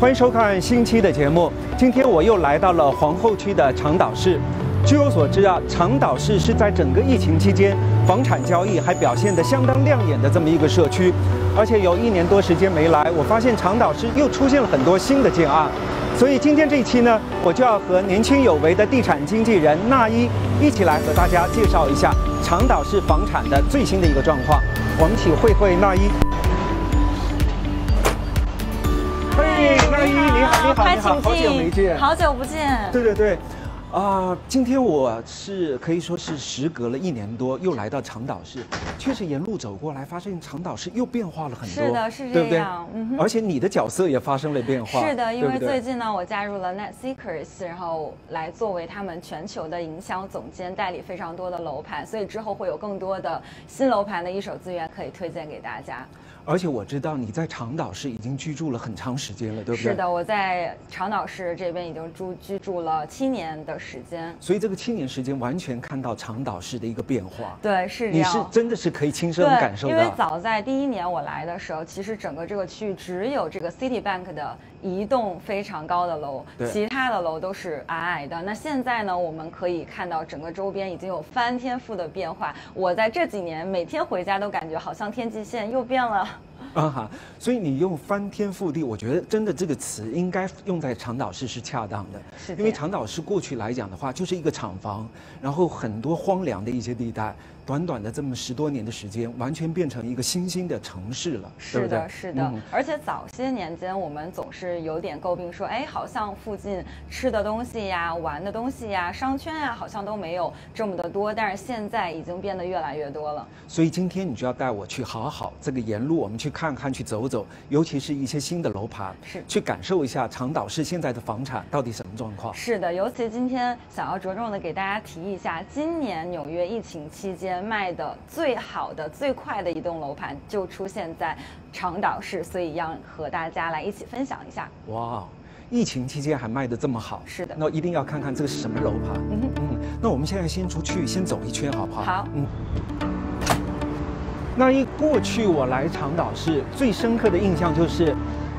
欢迎收看新期的节目。今天我又来到了皇后区的长岛市。据我所知啊，长岛市是在整个疫情期间，房产交易还表现得相当亮眼的这么一个社区。而且有一年多时间没来，我发现长岛市又出现了很多新的建案。所以今天这一期呢，我就要和年轻有为的地产经纪人纳一一起来和大家介绍一下长岛市房产的最新的一个状况。我们请会会纳一。你好，你好，你好，好久没见，好久不见。对对对，啊、今天我是可以说是时隔了一年多，又来到长岛市，确实沿路走过来，发现长岛市又变化了很多，是的是这对对？样嗯哼。而且你的角色也发生了变化，是的，因为最近呢，我加入了 Net Seekers，然后来作为他们全球的营销总监，代理非常多的楼盘，所以之后会有更多的新楼盘的一手资源可以推荐给大家。而且我知道你在长岛市已经居住了很长时间了，对不对？是的，我在长岛市这边已经住居住了七年的时间。所以这个七年时间，完全看到长岛市的一个变化。对，是这你。是真的是可以亲身，感受到因为。早在第一年我来的时候，其实整个这个区域只有这个 Citibank 的一栋非常高的楼，其他的楼都是矮矮的。那现在呢，我们可以看到整个周边已经有翻天覆的变化。我在这几年每天回家都感觉好像天际线又变了。啊哈，所以你用翻天覆地，我觉得真的这个词应该用在长岛市是恰当的，是因为长岛市过去来讲的话，就是一个厂房，然后很多荒凉的一些地带，短短的这么十多年的时间，完全变成一个新兴的城市了？是的，是的。嗯而且早些年间，我们总是有点诟病说，哎，好像附近吃的东西呀、玩的东西呀、商圈呀，好像都没有这么的多。但是现在已经变得越来越多了。所以今天你就要带我去好好这个沿路，我们去看看、去走走，尤其是一些新的楼盘，是去感受一下长岛市现在的房产到底什么状况。是的，尤其今天想要着重的给大家提一下，今年纽约疫情期间卖的最好的、最快的一栋楼盘就出现在长岛市，所以要和大家来一起分享一下。哇，疫情期间还卖的这么好，是的那一定要看看这个是什么楼盘。嗯嗯，那我们现在先出去，先走一圈好不好？好嗯。那一过去我来长岛市最深刻的印象就是，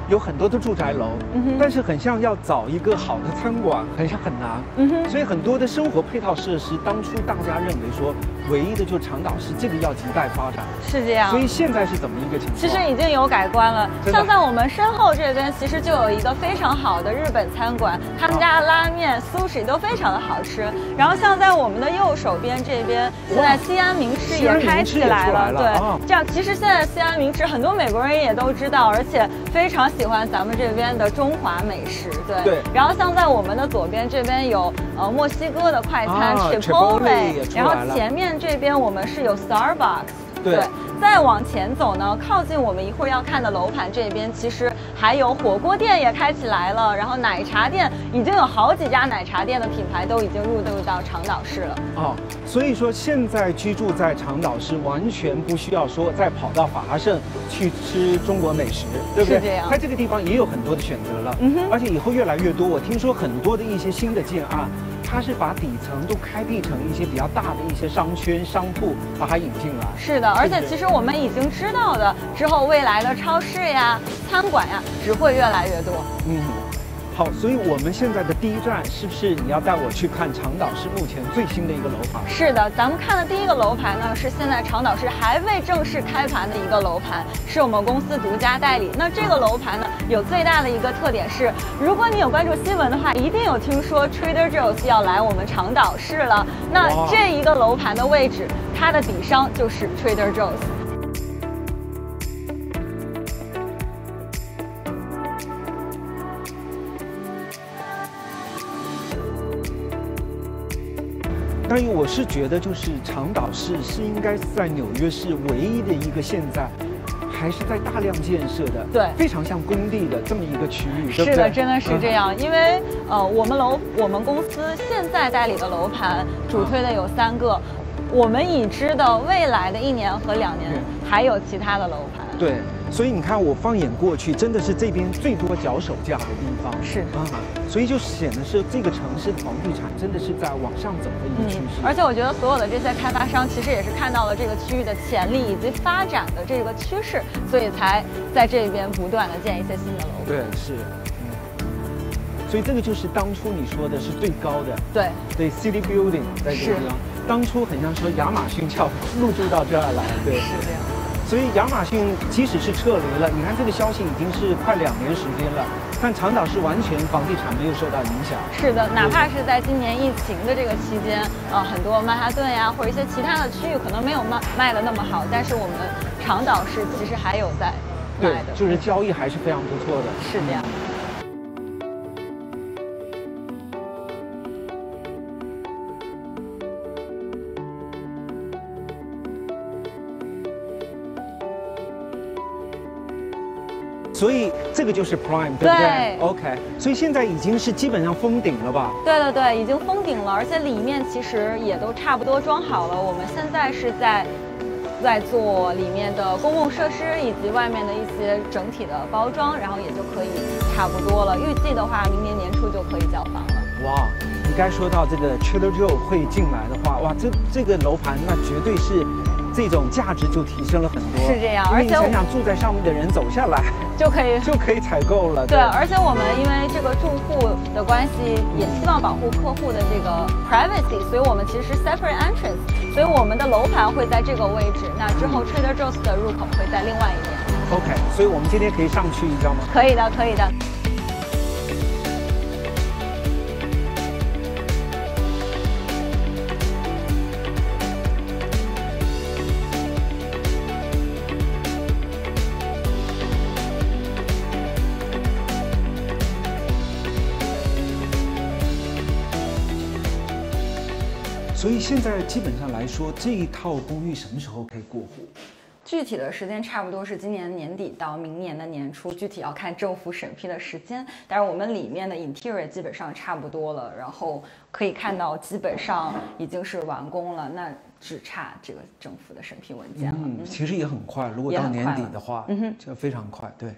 有很多的住宅楼，嗯但是很像要找一个好的餐馆，很像很难。所以很多的生活配套设施，当初大家认为说，唯一的就是长岛是这个要亟待发展。是这样所。以现在是怎么一个情况？其实已经有改观了，像在我们身后这边，其实就有一个非常好的日本餐馆，他们家的拉面、sushi 都非常的好吃。然后像在我们的右手边这边，现在西安名吃也开起来了，来了啊对，这样其实现在西安名吃很多美国人也都知道，而且非常喜欢咱们这边的中华美食，对。对然后像在我们的左边这边有呃墨西哥的快餐、啊 Chipotle，Chipotle 也出然后前面这边我们是有 Starbucks。对再往前走呢，靠近我们一会儿要看的楼盘这边，其实还有火锅店也开起来了，然后奶茶店已经有好几家奶茶店的品牌都已经入驻到长岛市了。哦，所以说现在居住在长岛市完全不需要说再跑到法拉盛去吃中国美食，对不对？是这样在这个地方也有很多的选择了，嗯哼而且以后越来越多。我听说很多的一些新的建案，它是把底层都开辟成一些比较大的一些商圈、商铺，把它引进来。是的，而且其实我们已经知道的，之后未来的超市呀、餐馆呀，只会越来越多。嗯，好，所以我们现在的第一站是不是你要带我去看长岛市目前最新的一个楼盘？是的，咱们看的第一个楼盘呢，是现在长岛市还未正式开盘的一个楼盘，是我们公司独家代理。那这个楼盘呢，有最大的一个特点是，如果你有关注新闻的话，一定有听说 Trader Joe's 要来我们长岛市了。那这一个楼盘的位置，它的底商就是 Trader Joe's。但是我是觉得，就是长岛市是应该是在纽约市唯一的一个现在还是在大量建设的，对非常像工地的这么一个区域，对对？是的，真的是这嗯。样。因为呃，我们楼我们公司现在代理的楼盘主推的有三个，我们已知的未来的一年和两年还有其他的楼盘。对，所以你看，我放眼过去，真的是这边最多脚手架的地方。是啊，所以就显得是这个城市的房地产真的是在往上走的一个趋势。嗯而且我觉得所有的这些开发商其实也是看到了这个区域的潜力以及发展的这个趋势，所以才在这边不断的建一些新的楼。对，是。嗯所以这个就是当初你说的是最高的，对对，City Building 在这个地方，当初很像说亚马逊要入驻到这儿来，对，是这样。所以亚马逊即使是撤离了，你看这个消息已经是快两年时间了，但长岛是完全房地产没有受到影响。是的，哪怕是在今年疫情的这个期间，呃，很多曼哈顿呀或者一些其他的区域可能没有卖卖的那么好，但是我们长岛是其实还有在卖的，就是交易还是非常不错的。是这样。所以这个就是 Prime，对不对？OK，所以现在已经是基本上封顶了吧？对对对，已经封顶了，而且里面其实也都差不多装好了。我们现在是在在做里面的公共设施以及外面的一些整体的包装，然后也就可以差不多了。预计的话，明年年初就可以交房了。哇，你该说到这个 Trader Joe 会进来的话，哇，这这个楼盘那绝对是。这种价值就提升了很多，是这样。而且想想住在上面的人走下来就可以就可以采购了。对，而且我们因为这个住户的关系，也希望保护客户的这个 privacy，所以我们其实是 separate entrance，所以我们的楼盘会在这个位置。那之后 Trader Joe's 的入口会在另外一边。OK，所以我们今天可以上去一张吗？可以的，可以的。现在基本上来说，这一套公寓什么时候可以过户？具体的时间差不多是今年年底到明年的年初，具体要看政府审批的时间。但是我们里面的 interior 基本上差不多了，然后可以看到基本上已经是完工了，那只差这个政府的审批文件了。嗯，其实也很快，如果到年底的话，嗯哼，就非常快。对，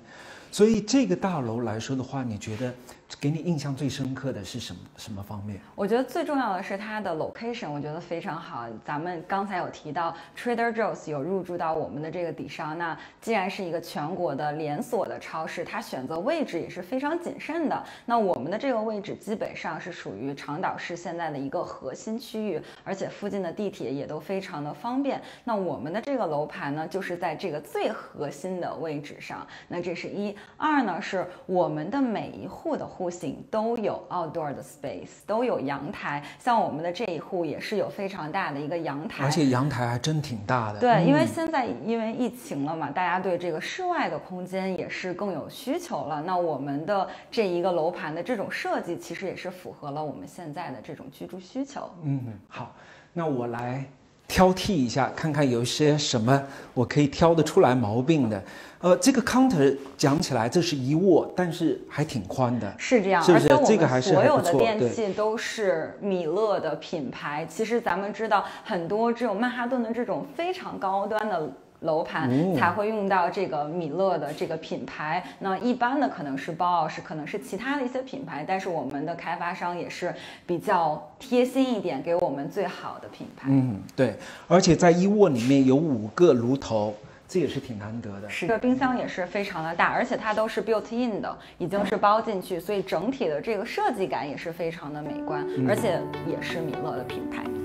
所以这个大楼来说的话，你觉得？给你印象最深刻的是什么什么方面？我觉得最重要的是它的 location，我觉得非常好。咱们刚才有提到 Trader Joe's 有入驻到我们的这个底商，那既然是一个全国的连锁的超市，它选择位置也是非常谨慎的。那我们的这个位置基本上是属于长岛市现在的一个核心区域，而且附近的地铁也都非常的方便。那我们的这个楼盘呢，就是在这个最核心的位置上。那这是一二呢，是我们的每一户的。户型都有 outdoor 的 space，都有阳台。像我们的这一户也是有非常大的一个阳台，而且阳台还真挺大的。对，因为现在因为疫情了嘛，大家对这个室外的空间也是更有需求了。那我们的这一个楼盘的这种设计，其实也是符合了我们现在的这种居住需求。嗯，好，那我来挑剔一下，看看有些什么我可以挑得出来毛病的。呃，这个 counter 讲起来这是一卧，但是还挺宽的，是这样，是不是？这个还是所有的电器都是米勒的品牌。其实咱们知道，很多这种曼哈顿的这种非常高端的楼盘才会用到这个米勒的这个品牌。那一般的可能是 Bosch，可能是其他的一些品牌，但是我们的开发商也是比较贴心一点，给我们最好的品牌。嗯，对，而且在一卧里面有五个炉头。这也是挺难得的，是。这冰箱也是非常的大，而且它都是 built in 的，已经是包进去，所以整体的这个设计感也是非常的美观，而且也是米勒的品牌。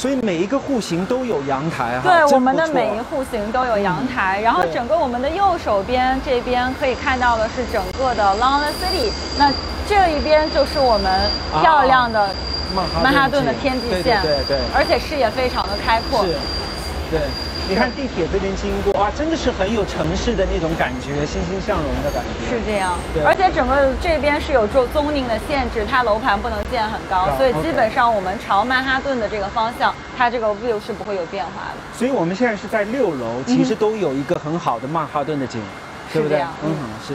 所以每一个户型都有阳台哈，对，我们的每一户型都有阳台。然后整个我们的右手边这边可以看到的是整个的 l o n g l City，那这一边就是我们漂亮的曼哈顿的天际线，对对，而且视野非常的开阔，是，对。你看地铁这边经过，哇，真的是很有城市的那种感觉，欣欣向荣的感觉。是这样，对。而且整个这边是有做宗宁的限制，它楼盘不能建很高，所以基本上我们朝曼哈顿的这个方向，它这个 view 是不会有变化的。所以我们现在是在六楼，其实都有一个很好的曼哈顿的景，对不对？嗯，是。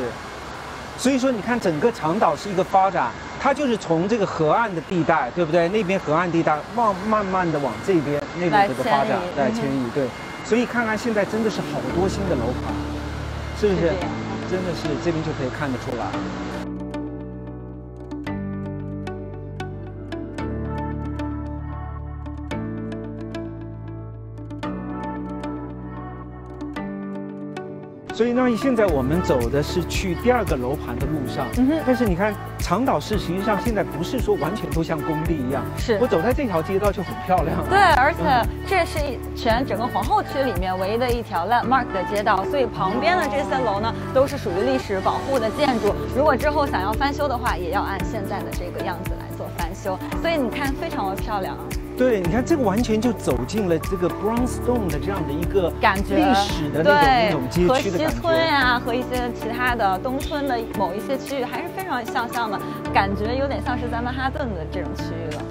所以说，你看整个长岛是一个发展，它就是从这个河岸的地带，对不对？那边河岸地带慢慢慢的往这边那边这个发展来迁移，对。所以看看现在真的是好多新的楼盘，是不是？真的是这边就可以看得出来。所以呢，现在我们走的是去第二个楼盘的路上。嗯哼。但是你看，长岛市实际上现在不是说完全都像工地一样。是。我走在这条街道就很漂亮。对，而且这是全整个皇后区里面唯一的一条 landmark 的街道，所以旁边的这些楼呢，都是属于历史保护的建筑。如果之后想要翻修的话，也要按现在的这个样子来做翻修。所以你看，非常的漂亮。对，你看这个完全就走进了这个 Brownstone 的这样的一个感觉，历史的那种那种街区的感觉。和西村呀，和一些其他的东村的某一些区域，还是非常相像的，感觉有点像是在曼哈顿的这种区域了。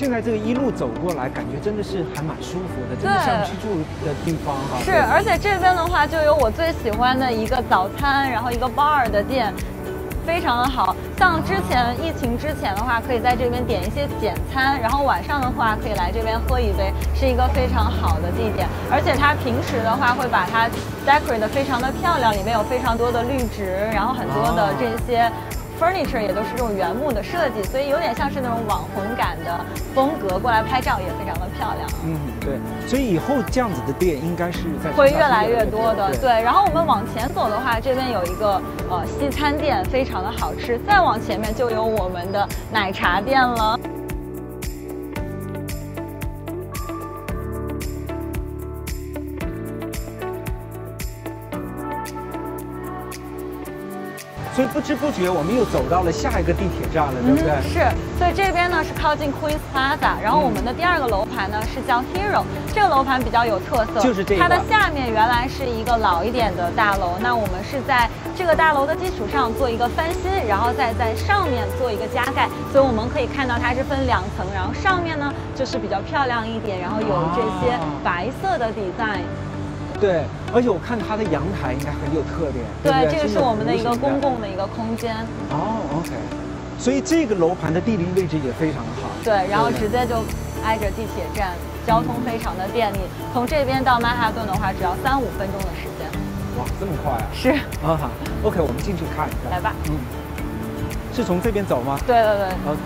现在这个一路走过来，感觉真的是还蛮舒服的，真的像居住的地方哈。是，而且这边的话就有我最喜欢的一个早餐，然后一个 bar 的店，非常的好。像之前疫情之前的话，可以在这边点一些简餐，然后晚上的话可以来这边喝一杯，是一个非常好的地点。而且它平时的话会把它 decorate 的非常的漂亮，里面有非常多的绿植，然后很多的这些。Furniture 也都是这种原木的设计，所以有点像是那种网红感的风格，过来拍照也非常的漂亮。嗯，对，所以以后这样子的店应该是在会越来越多的。对，然后我们往前走的话，这边有一个呃西餐店，非常的好吃。再往前面就有我们的奶茶店了。所以不知不觉我们又走到了下一个地铁站了，对不对？是，所以这边呢是靠近 Queen Plaza，然后我们的第二个楼盘呢是叫 Hero，这个楼盘比较有特色，就是这个。它的下面原来是一个老一点的大楼，那我们是在这个大楼的基础上做一个翻新，然后再在上面做一个加盖，所以我们可以看到它是分两层，然后上面呢就是比较漂亮一点，然后有这些白色的 design。对，而且我看它的阳台应该很有特点。对，这个是我们的一个公共的一个空间。哦，OK。所以这个楼盘的地理位置也非常好。对，然后直接就挨着地铁站，交通非常的便利。从这边到曼哈顿的话，只要三五分钟的时间。哇，这么快啊！是。啊哈，OK，我们进去看一下。来吧。嗯。是从这边走吗？对对对。OK。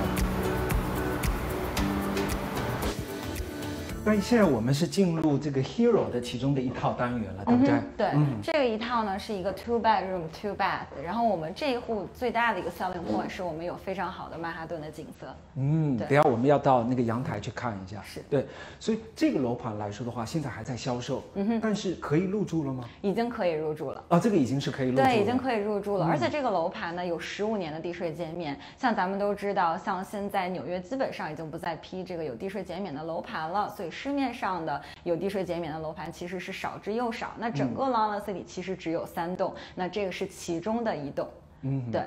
但现在我们是进入这个 Hero 的其中的一套单元了，对不对？对，这个一套呢是一个 two bedroom two bath，然后我们这一户最大的一个 selling point 是我们有非常好的曼哈顿的景色。嗯，等下我们要到那个阳台去看一下。是对，所以这个楼盘来说的话，现在还在销售。嗯哼，但是可以入住了吗？已经可以入住了。啊，这个已经是可以入住。对，已经可以入住了。而且这个楼盘呢有十五年的地税减免，像咱们都知道，像现在纽约基本上已经不再批这个有地税减免的楼盘了，所以市面上的。有地税减免的楼盘其实是少之又少。那整个 Long Island City 其实只有三栋，那这个是其中的一栋。嗯，对。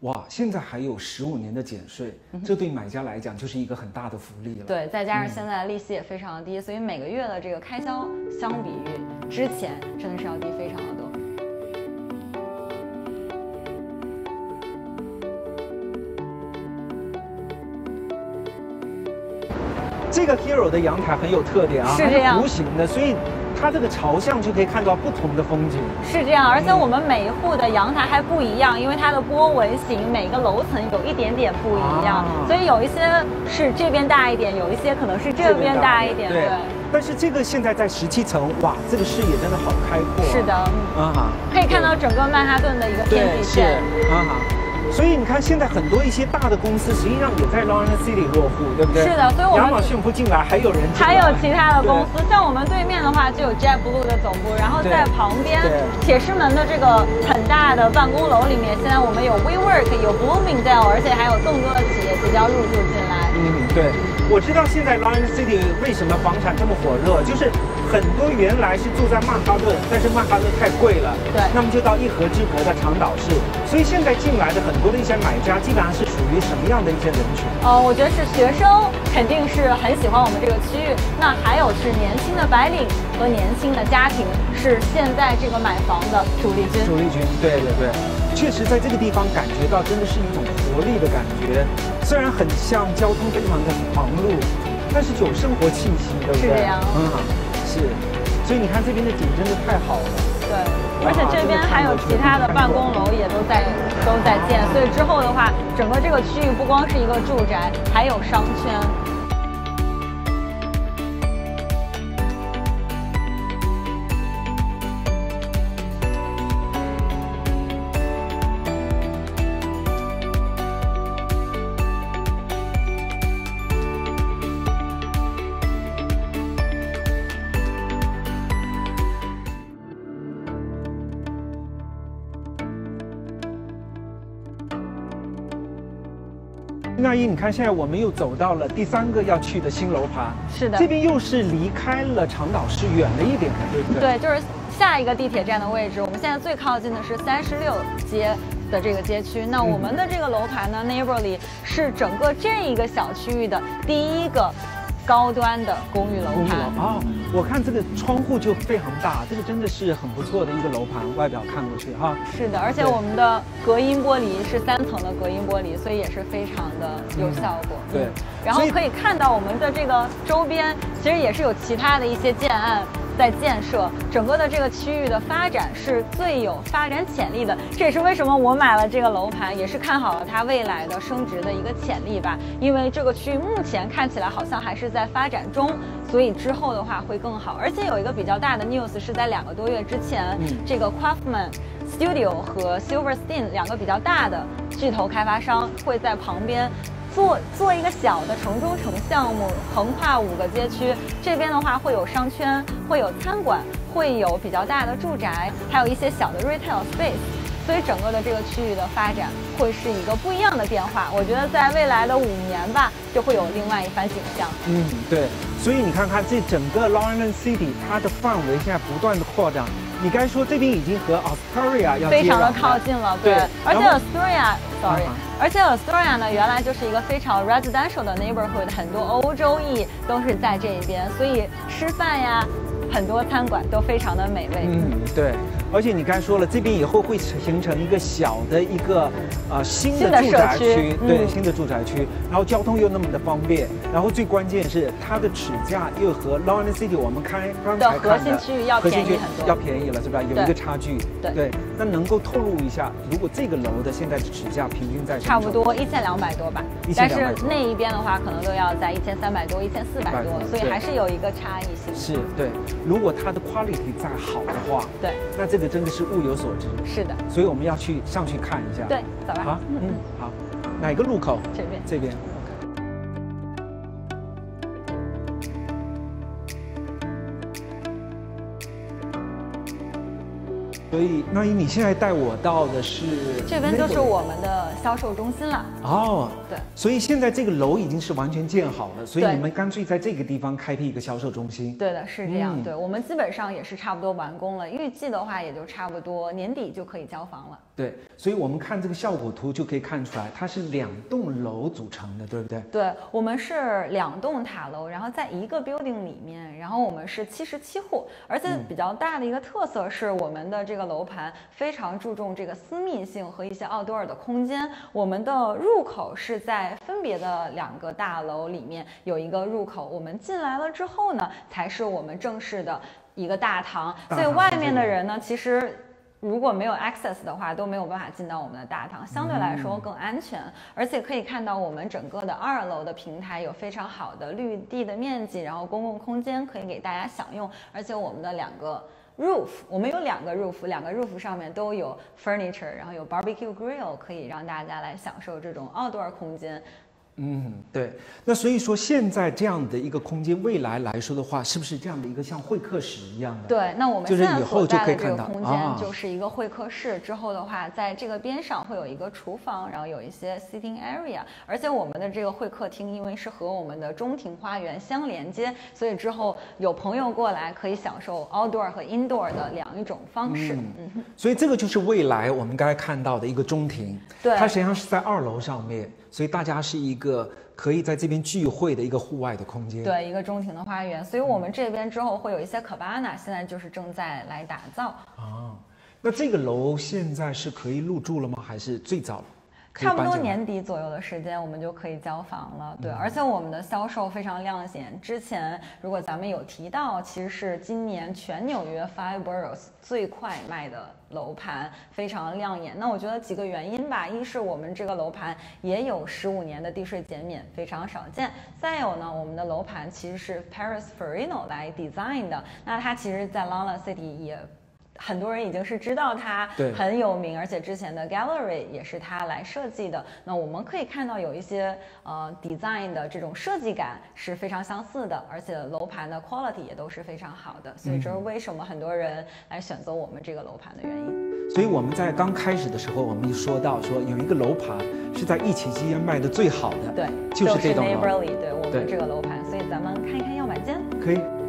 哇，现在还有十五年的减税，这对买家来讲就是一个很大的福利了。对，再加上现在利息也非常的低，所以每个月的这个开销相比于之前真的是要低非常的多。这个 Hero 的阳台很有特点啊，是这样，弧形的，所以它这个朝向就可以看到不同的风景。是这样，而且我们每一户的阳台还不一样，因为它的波纹型，每个楼层有一点点不一样，所以有一些是这边大一点，有一些可能是这边大一点。对。但是这个现在在十七层，哇，这个视野真的好开阔。是的，嗯哈，可以看到整个曼哈顿的一个天际线。啊哈。所以你看，现在很多一些大的公司实际上也在 Long Island City 落户，对不对？是的，所以我们亚马逊不进来，还有人还有其他的公司，像我们对面的话就有 JetBlue 的总部，然后在旁边铁狮门的这个很大的办公楼里面，现在我们有 WeWork，有 Bloomingdale，而且还有更多的企业即将入驻进来。嗯，对，我知道现在 Long Island City 为什么房产这么火热，就是。很多原来是住在曼哈顿，但是曼哈顿太贵了，对，那么就到一河之隔的长岛市。所以现在进来的很多的一些买家，基本上是属于什么样的一些人群？呃，我觉得是学生，肯定是很喜欢我们这个区域。那还有是年轻的白领和年轻的家庭，是现在这个买房的主力军。主力军，对对对，确实在这个地方感觉到真的是一种活力的感觉。虽然很像交通非常的忙碌，但是有生活气息，对不对？是这样，嗯。是，所以你看这边的景真的太好了。对。而且这边还有其他的办公楼也都在都在建，所以之后的话，整个这个区域不光是一个住宅，还有商圈。那英，你看，现在我们又走到了第三个要去的新楼盘，是的，这边又是离开了长岛市远了一点的，对不对？对，就是下一个地铁站的位置。我们现在最靠近的是三十六街的这个街区。那我们的这个楼盘呢，Neighborly 是整个这一个小区域的第一个。高端的公寓楼盘啊，我看这个窗户就非常大，这个真的是很不错的一个楼盘，外表看过去哈。是的，而且我们的隔音玻璃是三层的隔音玻璃，所以也是非常的有效果。对，然后可以看到我们的这个周边，其实也是有其他的一些建案。在建设整个的这个区域的发展是最有发展潜力的，这也是为什么我买了这个楼盘，也是看好了它未来的升值的一个潜力吧。因为这个区域目前看起来好像还是在发展中，所以之后的话会更好。而且有一个比较大的 news 是在两个多月之前，这个 Kaufman Studio 和 Silverstein 两个比较大的巨头开发商会在旁边。做做一个小的城中城项目，横跨五个街区。这边的话会有商圈，会有餐馆，会有比较大的住宅，还有一些小的 retail space。所以整个的这个区域的发展会是一个不一样的变化。我觉得在未来的五年吧，就会有另外一番景象。嗯，对。所以你看看这整个 long run City，它的范围现在不断的扩张。你该说这边已经和 Astoria 要非常的靠近了，对。而且 Astoria，sorry，而且 Astoria 呢，原来就是一个非常 residential 的 neighborhood，很多欧洲裔都是在这一边，所以吃饭呀，很多餐馆都非常的美味。嗯，对。而且你刚才说了，这边以后会形成一个小的一个呃新的住宅区，对，新的住宅区，然后交通又那么的方便，然后最关键是它的尺价又和 Island City 我们开刚才看的核心区域要便宜很多，要便宜了是吧？有一个差距，对。那能够透露一下，如果这个楼的现在的尺价平均在差不多一千两百多吧，但是那一边的话可能都要在一千三百多、一千四百多，所以还是有一个差异性。是对，如果它的 quality 再好的话，对，那这个真的是物有所值。是的，所以我们要去上去看一下。对，走吧。好，嗯，好，哪个路口？这边，这边。所以，那你现在带我到的是这边，就是我们的销售中心了。哦，对。所以现在这个楼已经是完全建好了，所以你们干脆在这个地方开辟一个销售中心。对的，是这样。对我们基本上也是差不多完工了，预计的话也就差不多年底就可以交房了。对，所以我们看这个效果图就可以看出来，它是两栋楼组成的，对不对？对，我们是两栋塔楼，然后在一个 building 里面，然后我们是七十七户，而且比较大的一个特色是我们的这个楼盘非常注重这个私密性和一些奥多尔的空间。我们的入口是在分别的两个大楼里面有一个入口，我们进来了之后呢，才是我们正式的一个大堂。所以外面的人呢，其实。如果没有 access 的话，都没有办法进到我们的大堂，相对来说更安全，而且可以看到我们整个的二楼的平台有非常好的绿地的面积，然后公共空间可以给大家享用，而且我们的两个 roof，我们有两个 roof，两个 roof 上面都有 furniture，然后有 barbecue grill，可以让大家来享受这种 outdoor 空间。嗯，对。那所以说，现在这样的一个空间，未来来说的话，是不是这样的一个像会客室一样的？对，那我们现在所在的这个空间就是一个会客室。之后的话，在这个边上会有一个厨房，然后有一些 sitting area。而且我们的这个会客厅，因为是和我们的中庭花园相连接，所以之后有朋友过来可以享受 outdoor 和 indoor 的两一种方式。嗯，所以这个就是未来我们刚才看到的一个中庭。对，它实际上是在二楼上面。所以大家是一个可以在这边聚会的一个户外的空间，对，一个中庭的花园。所以我们这边之后会有一些可巴纳，现在就是正在来打造。啊，那这个楼现在是可以入住了吗？还是最早？差不多年底左右的时间，我们就可以交房了。对，而且我们的销售非常亮眼。之前如果咱们有提到，其实是今年全纽约 Five Boroughs 最快卖的楼盘，非常亮眼。那我觉得几个原因吧，一是我们这个楼盘也有十五年的地税减免，非常少见。再有呢，我们的楼盘其实是 Paris Farino 来 design 的，那它其实在 London City 也。很多人已经是知道它很有名，而且之前的 Gallery 也是他来设计的。那我们可以看到有一些呃 design 的这种设计感是非常相似的，而且楼盘的 quality 也都是非常好的。所以这是为什么很多人来选择我们这个楼盘的原因。所以我们在刚开始的时候，我们就说到说有一个楼盘是在疫情期间卖的最好的，对，就是这栋楼。对，我们这个楼盘。所以咱们看一看样板间，可以。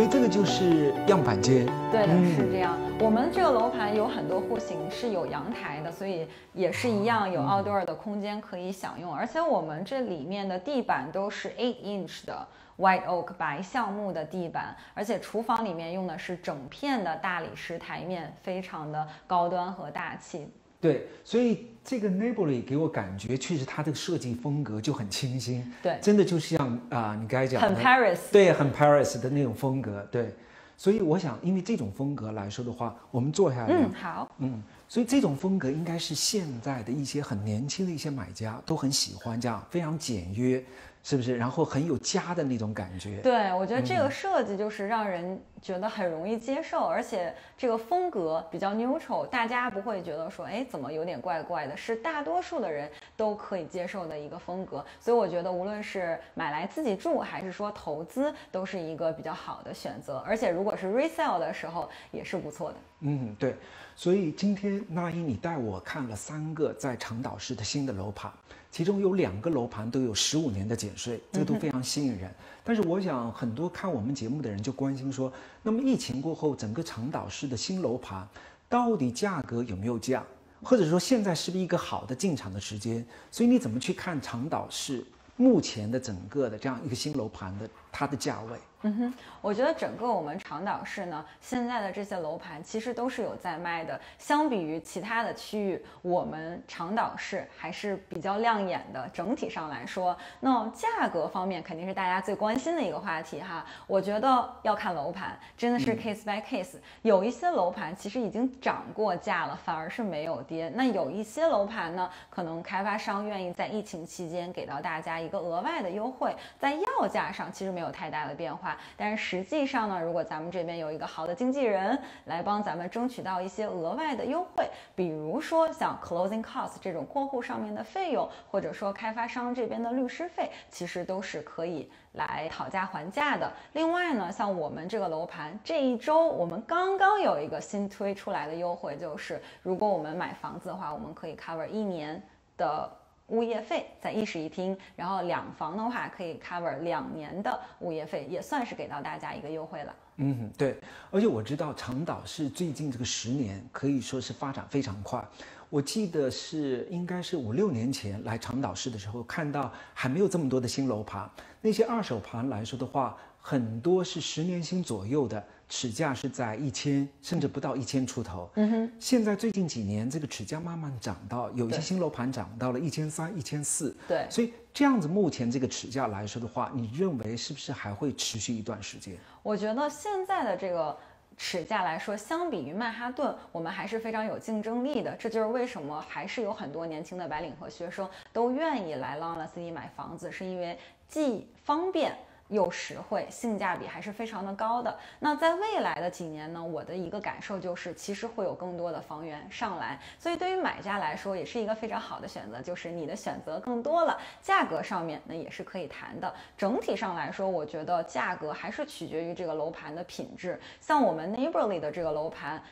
所以这个就是样板间，对的，是这样。我们这个楼盘有很多户型是有阳台的，所以也是一样有 outdoor 的空间可以享用。而且我们这里面的地板都是 eight inch 的 white oak 白橡木的地板，而且厨房里面用的是整片的大理石台面，非常的高端和大气。对，所以这个 neighborly 给我感觉，确实它这个设计风格就很清新，对，真的就是像啊，你刚才讲的，很 Paris，对，很 Paris 的那种风格，对。所以我想，因为这种风格来说的话，我们坐下来，嗯，好，嗯，所以这种风格应该是现在的一些很年轻的一些买家都很喜欢，这样非常简约。是不是？然后很有家的那种感觉。对，我觉得这个设计就是让人觉得很容易接受，而且这个风格比较 neutral，大家不会觉得说，哎，怎么有点怪怪的，是大多数的人都可以接受的一个风格。所以我觉得，无论是买来自己住，还是说投资，都是一个比较好的选择。而且如果是 resale 的时候，也是不错的。嗯，对。所以今天那英，你带我看了三个在长岛市的新的楼盘。其中有两个楼盘都有十五年的减税，这个都非常吸引人。但是我想，很多看我们节目的人就关心说，那么疫情过后，整个长岛市的新楼盘到底价格有没有降，或者说现在是不是一个好的进场的时间？所以你怎么去看长岛市目前的整个的这样一个新楼盘的它的价位？嗯哼，我觉得整个我们长岛市呢，现在的这些楼盘其实都是有在卖的。相比于其他的区域，我们长岛市还是比较亮眼的。整体上来说，那价格方面肯定是大家最关心的一个话题哈。我觉得要看楼盘，真的是 case by case。有一些楼盘其实已经涨过价了，反而是没有跌。那有一些楼盘呢，可能开发商愿意在疫情期间给到大家一个额外的优惠，在要价上其实没有太大的变化。但是实际上呢，如果咱们这边有一个好的经纪人来帮咱们争取到一些额外的优惠，比如说像 closing cost 这种过户上面的费用，或者说开发商这边的律师费，其实都是可以来讨价还价的。另外呢，像我们这个楼盘这一周，我们刚刚有一个新推出来的优惠，就是如果我们买房子的话，我们可以 cover 一年的。物业费在一室一厅，然后两房的话可以 cover 两年的物业费，也算是给到大家一个优惠了。嗯，对，而且我知道长岛是最近这个十年可以说是发展非常快。我记得是应该是五六年前来长岛市的时候，看到还没有这么多的新楼盘，那些二手盘来说的话，很多是十年新左右的。尺价是在一千，甚至不到一千出头。嗯哼，现在最近几年，这个尺价慢慢涨到，有一些新楼盘涨到了一千三、一千四。对，所以这样子，目前这个尺价来说的话，你认为是不是还会持续一段时间？我觉得现在的这个尺价来说，相比于曼哈顿，我们还是非常有竞争力的。这就是为什么还是有很多年轻的白领和学生都愿意来 Long City 买房子，是因为既方便。又实惠，性价比还是非常的高的。那在未来的几年呢，我的一个感受就是，其实会有更多的房源上来，所以对于买家来说，也是一个非常好的选择，就是你的选择更多了，价格上面那也是可以谈的。整体上来说，我觉得价格还是取决于这个楼盘的品质。像我们 Neighborly 的这个楼盘。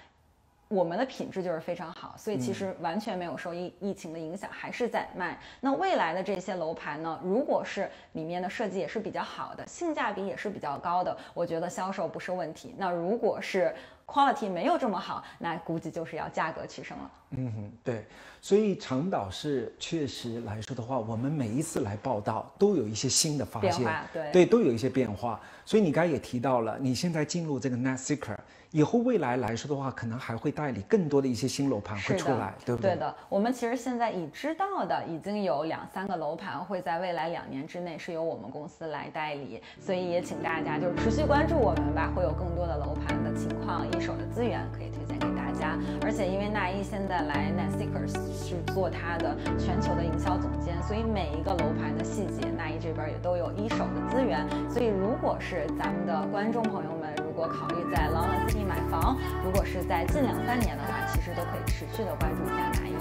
我们的品质就是非常好，所以其实完全没有受疫疫情的影响，还是在卖。那未来的这些楼盘呢？如果是里面的设计也是比较好的，性价比也是比较高的，我觉得销售不是问题。那如果是 quality 没有这么好，那估计就是要价格取胜了。嗯哼，对，所以长岛市确实来说的话，我们每一次来报道都有一些新的发现，对对，都有一些变化。所以你刚才也提到了，你现在进入这个 NetSeeker。以后未来来说的话，可能还会代理更多的一些新楼盘会出来，对不对？对的，我们其实现在已知道的已经有两三个楼盘会在未来两年之内是由我们公司来代理，所以也请大家就持续关注我们吧，会有更多的楼盘的情况、一手的资源可以推荐给大家。而且因为纳一现在来 Net Seekers 是做他的全球的营销总监，所以每一个楼盘的细节，纳一这边也都有一手的资源。所以如果是咱们的观众朋友们，如果考虑在 Long City 买房，如果是在近两三年的话，其实都可以持续的关注一下纳一。